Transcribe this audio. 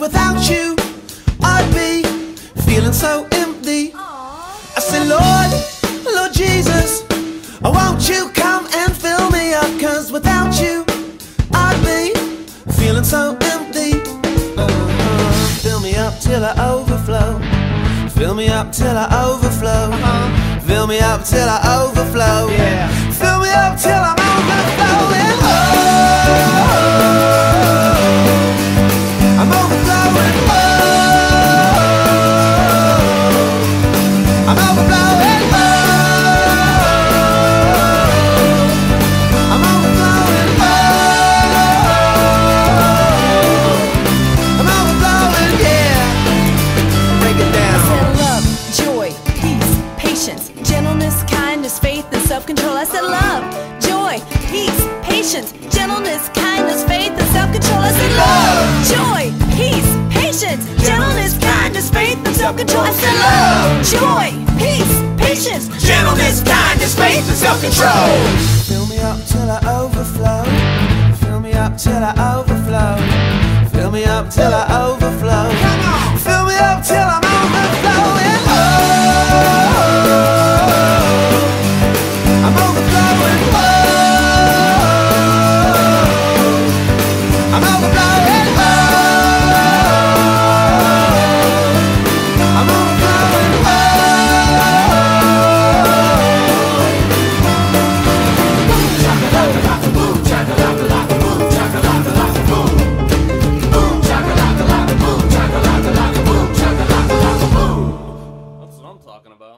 without you, I'd be feeling so empty. I said, Lord, till I overflow. Fill me up till I overflow. Uh-huh. Fill me up till I overflow. Yeah. Fill me up till kindness, faith, and self control. I said love, joy, peace, patience, gentleness, kindness, faith, and self control. I said love, joy, peace, patience, gentleness, kindness, faith, and self control. I said love, joy, peace, patience, gentleness, kindness, faith, and self control. Fill me up till I overflow. Fill me up till I overflow. Fill me up till I overflow. Talking about.